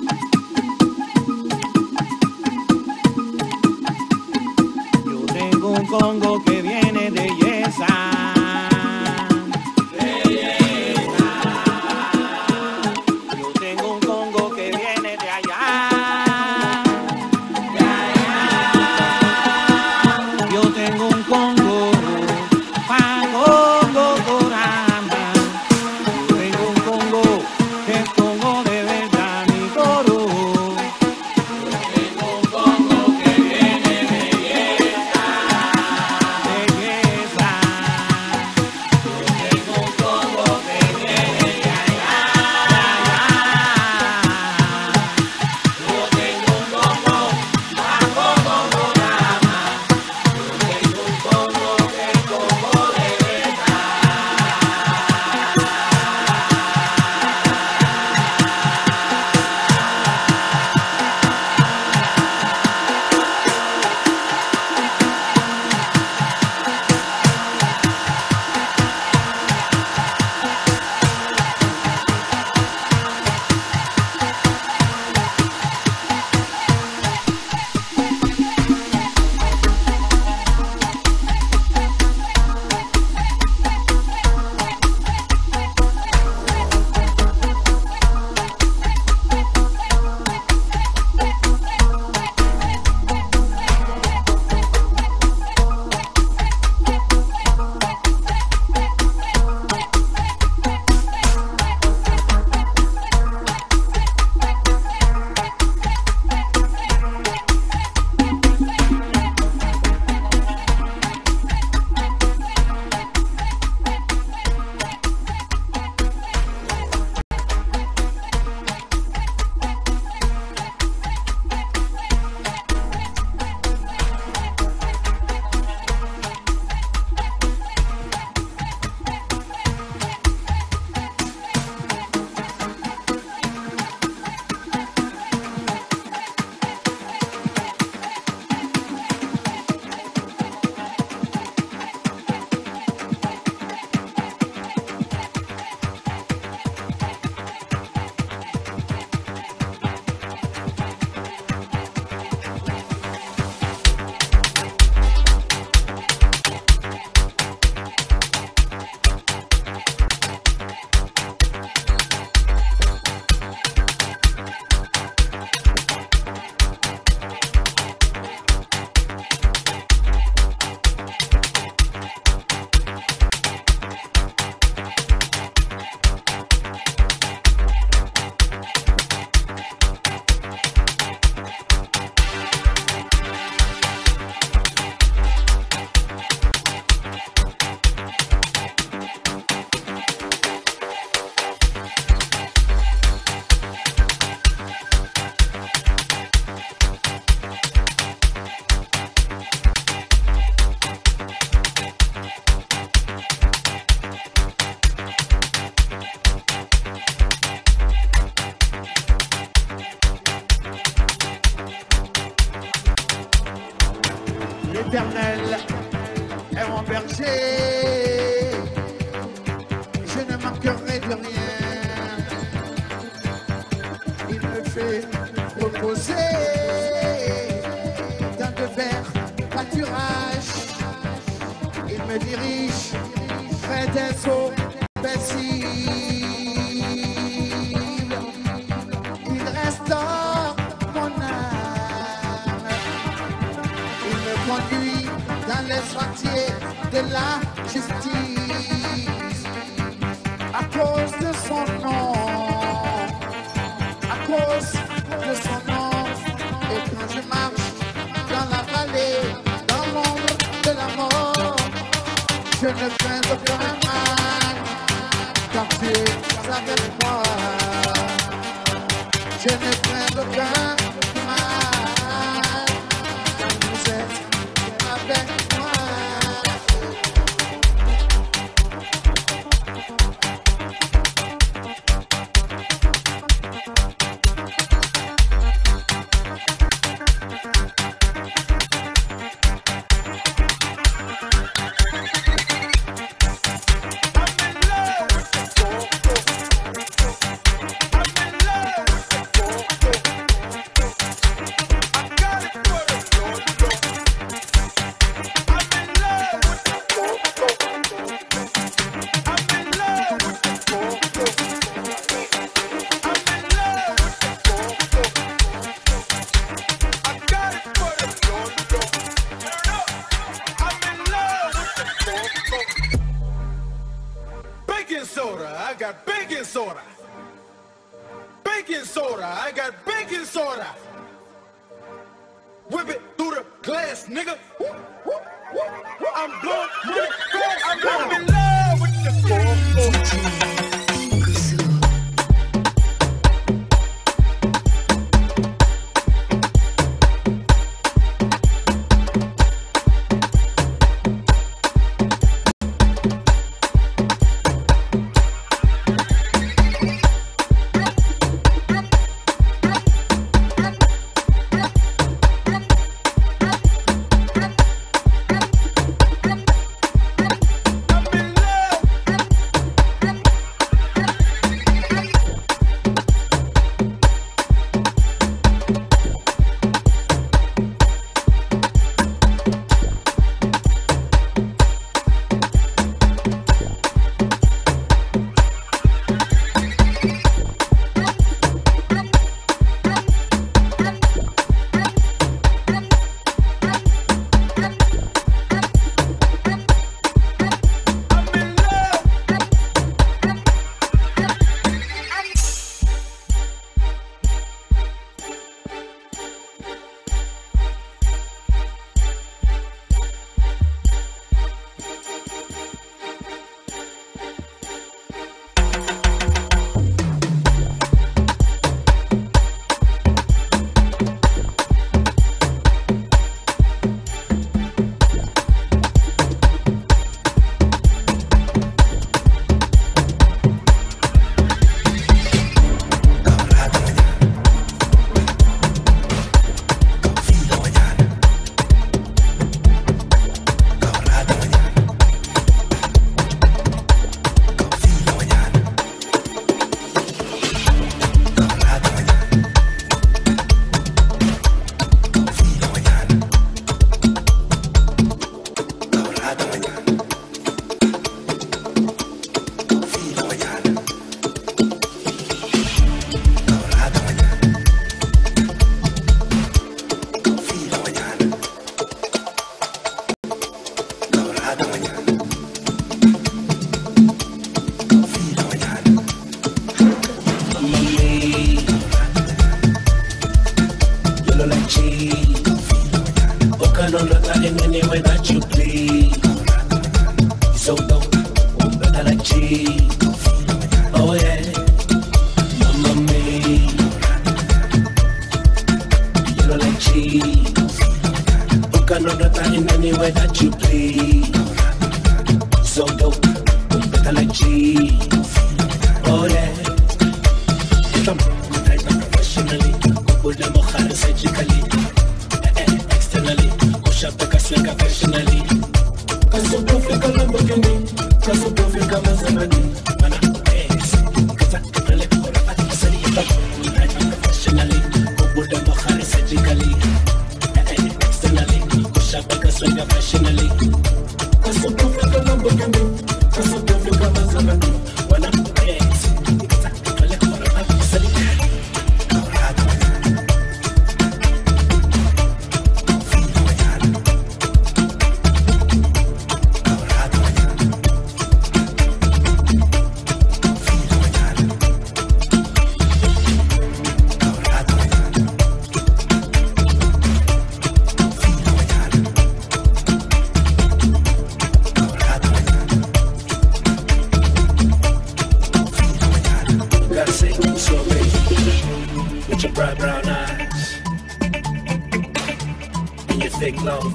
Yo tengo un Congo que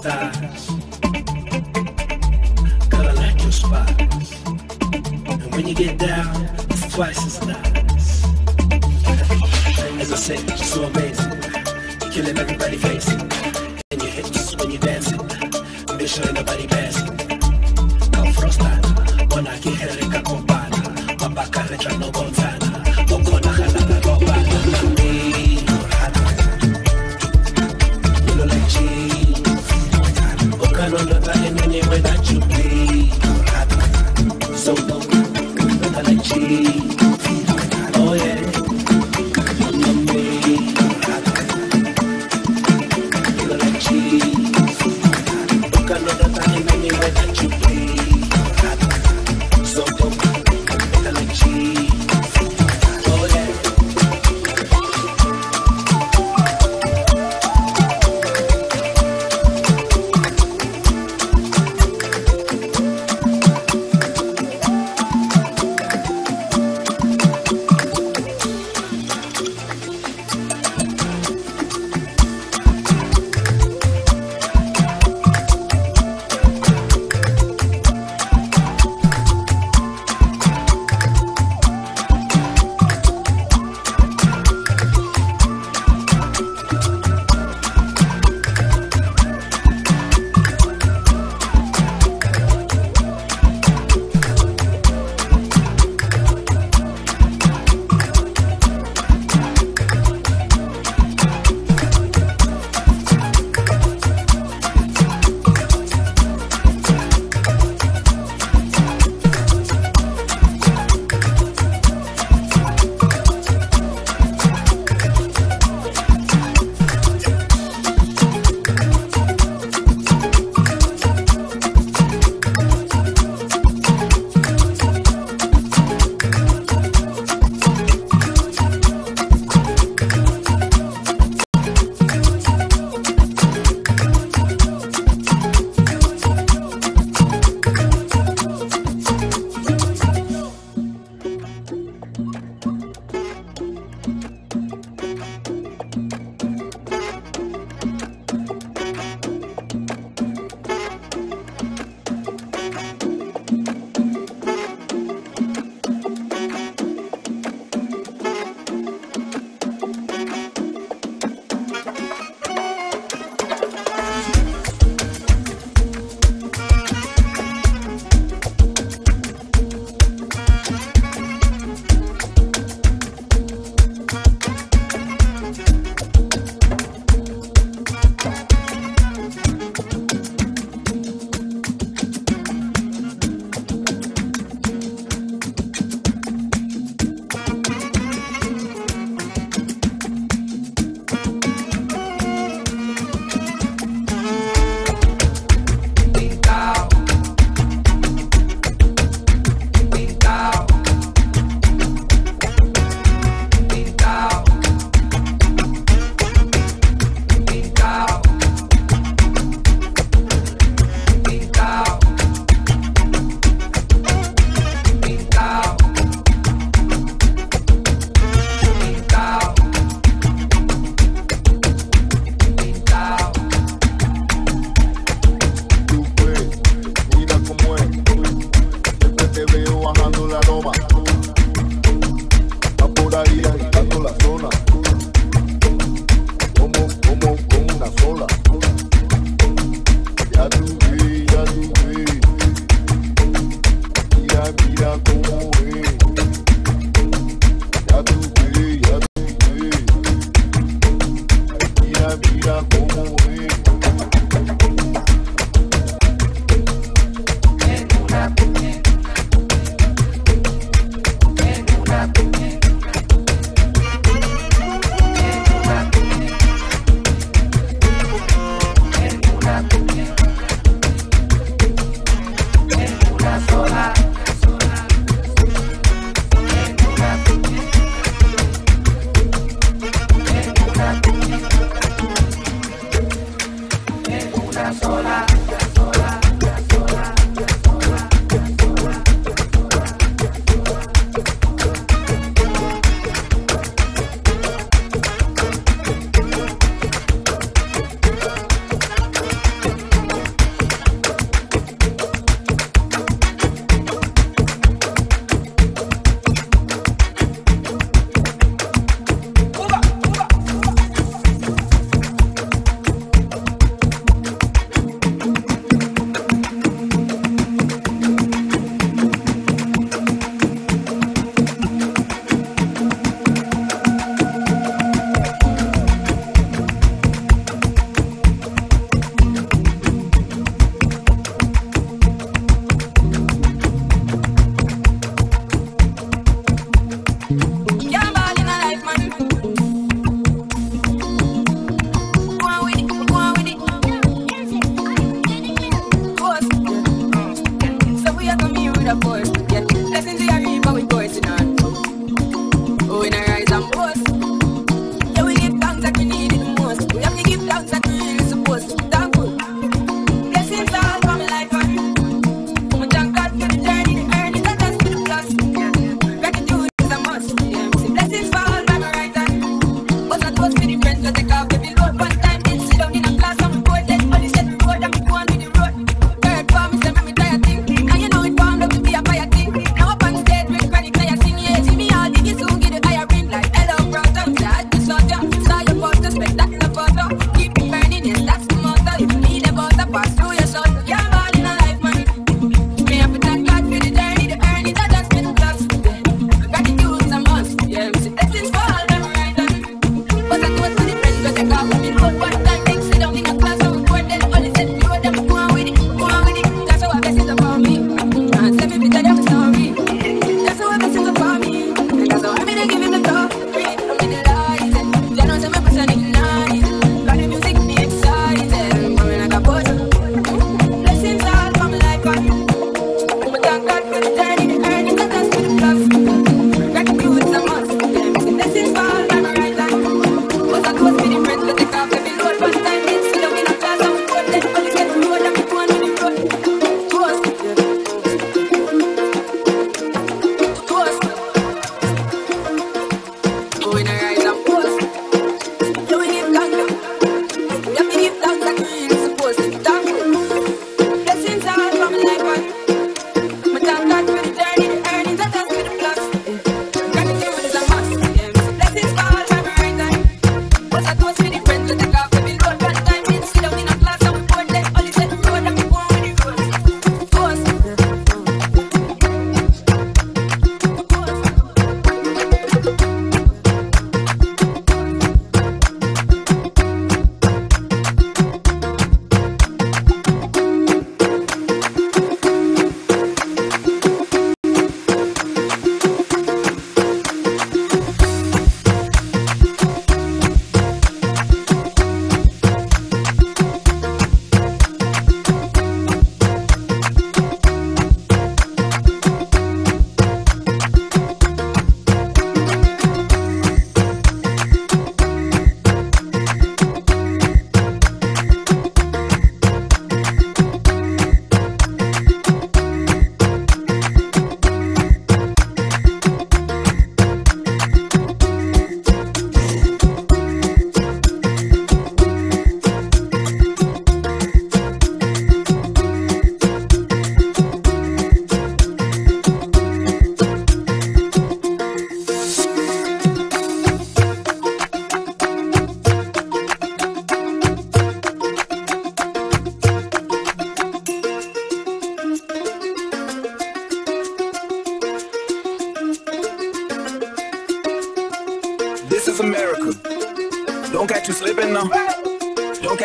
So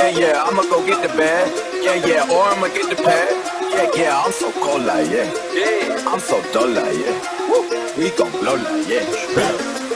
Yeah, yeah, I'ma go get the bag. Yeah, yeah, or I'ma get the pad. Yeah, yeah, I'm so cold like yeah. Yeah, I'm so dull like yeah. We gon' blow like yeah.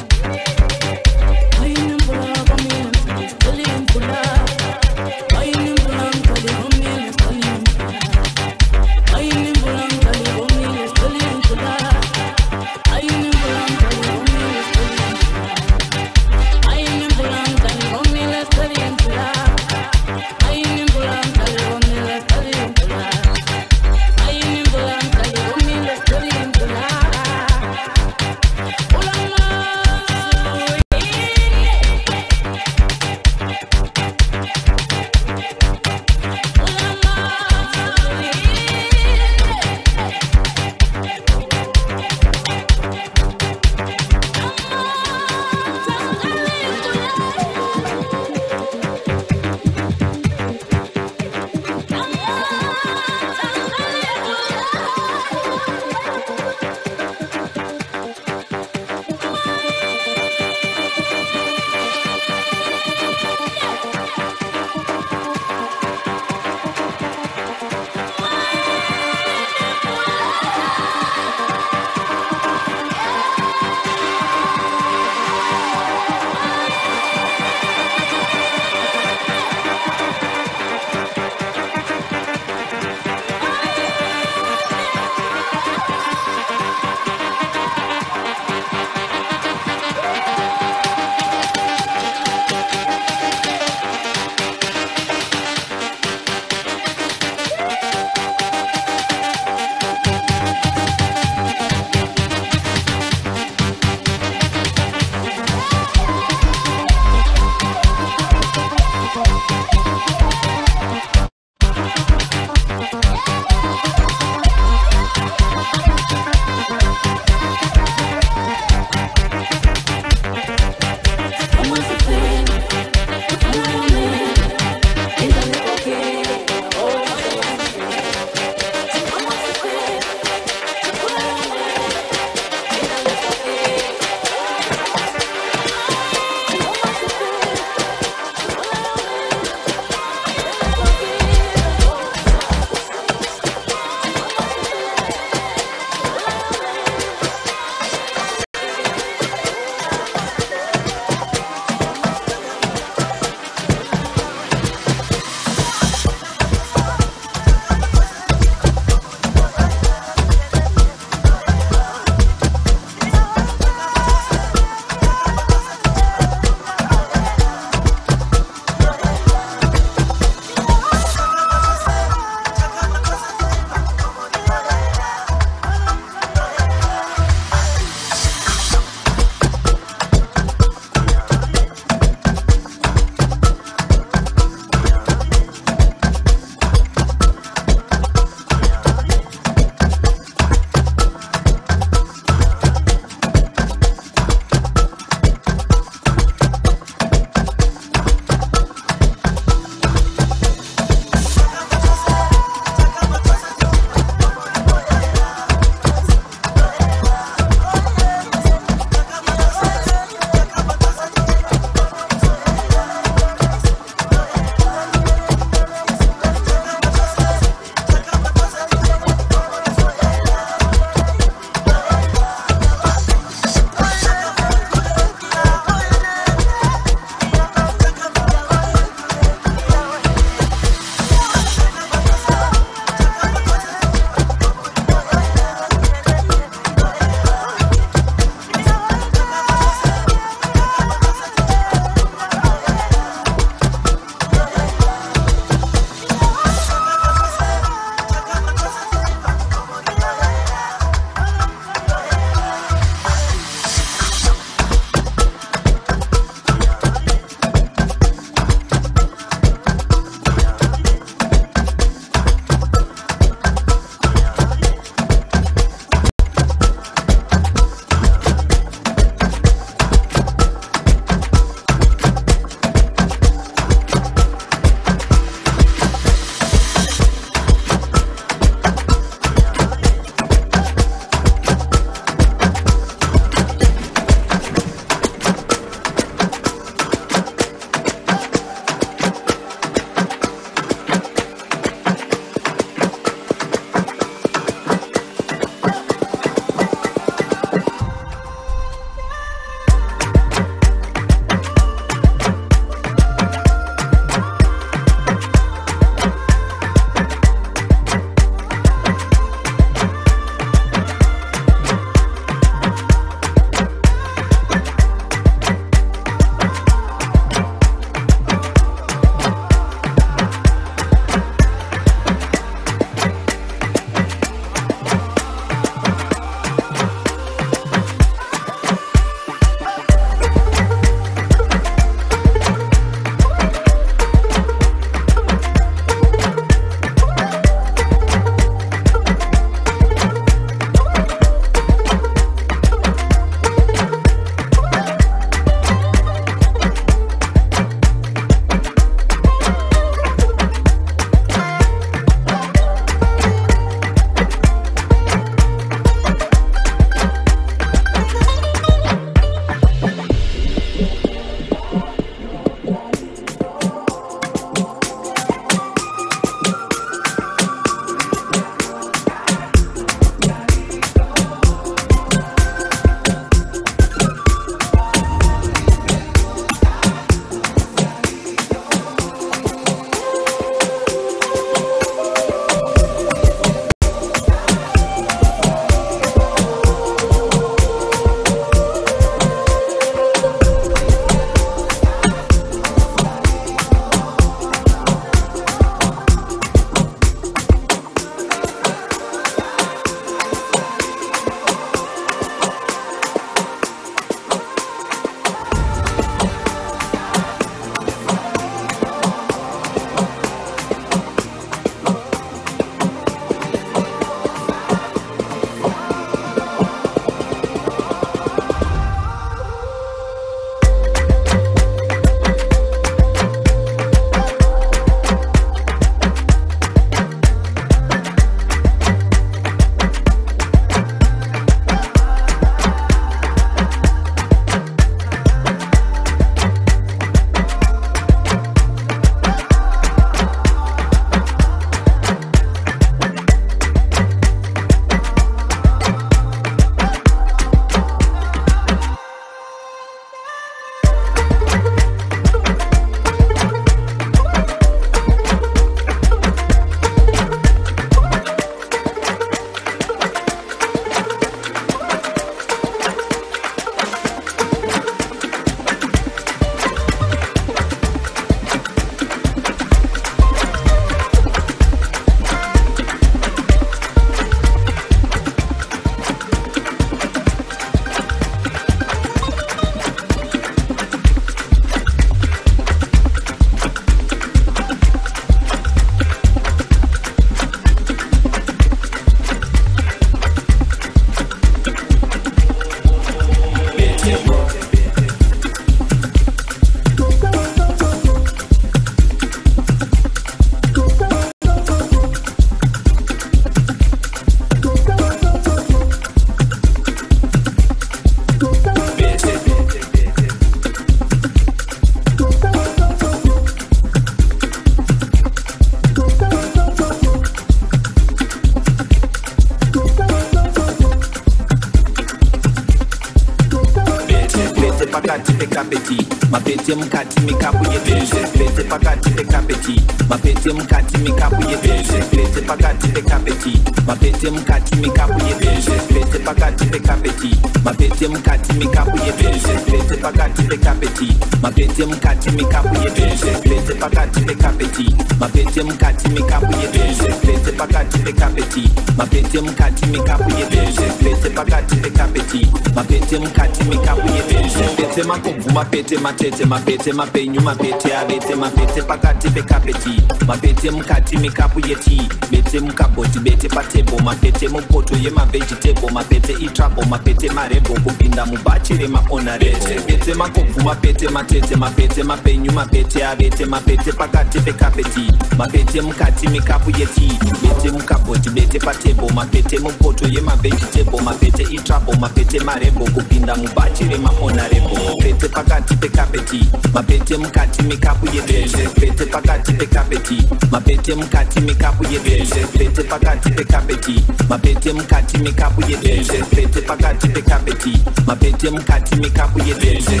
Mapete matete mapete mapenyu mapete avete mapete pakati pekapeti mapete mukati mikapu yeti bete mukabhoti bete patebo mapete mupoto yemavhegitebo mapete itrabo mapete marebo kupinda mubhachi remaonarete bete makobvu mapete matete mapete mapenyu mapete avete mapete pakati pekapeti mapete mukati mikapu yeti bete mukabhoti bete patebo mapete mupoto yemavhegitebo mapete itrabo mapete marebo kupinda mubhachi remaonarebo pete pakati pekapeti mapete mukati mikapu yebeze pete pakati pekapeti mapete mukati mikapu yebeze pete pakati pekapeti mapete mukati mikapu yebeze pete pakati pekapeti mapete mukati mikapu yebeze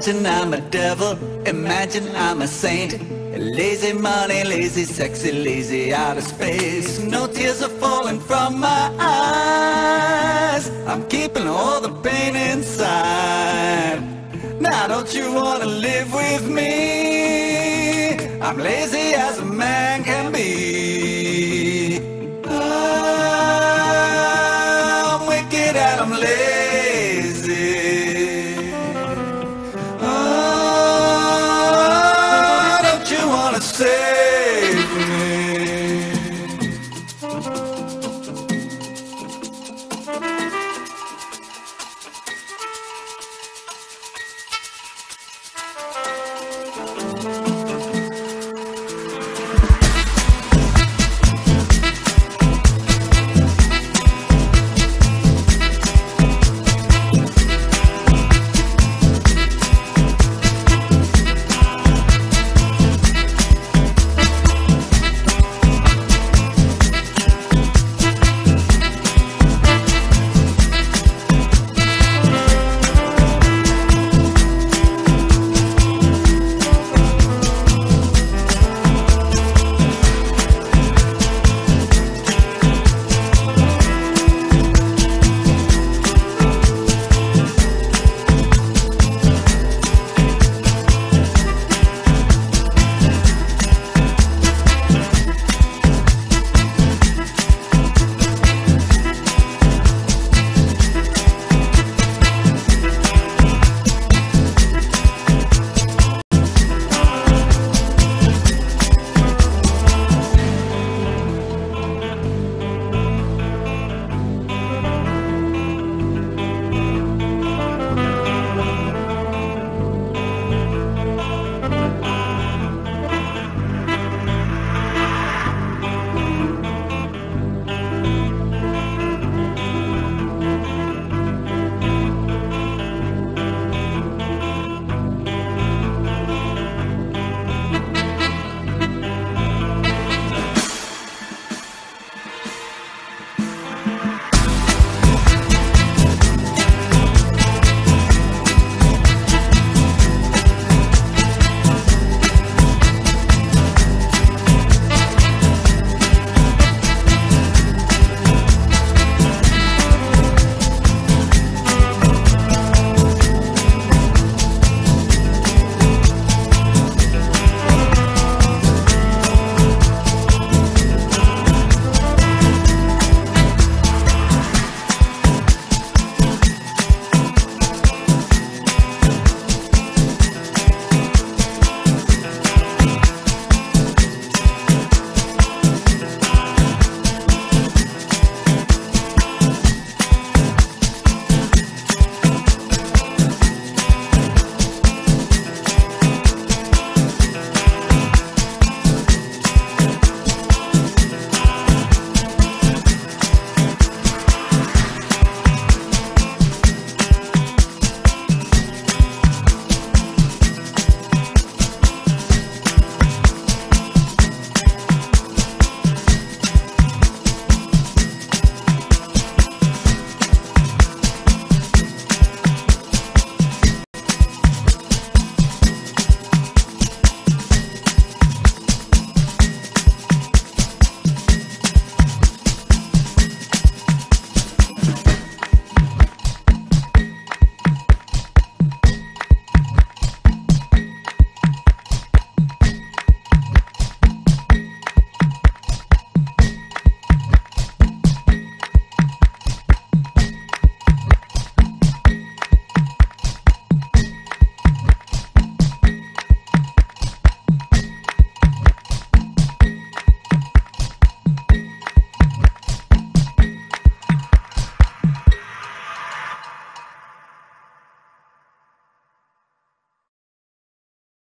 Imagine I'm a devil. Imagine I'm a saint. Lazy money, lazy, sexy, lazy out of space. No tears are falling from my eyes. I'm keeping all the pain inside. Now don't you wanna live with me? I'm lazy as a man can be.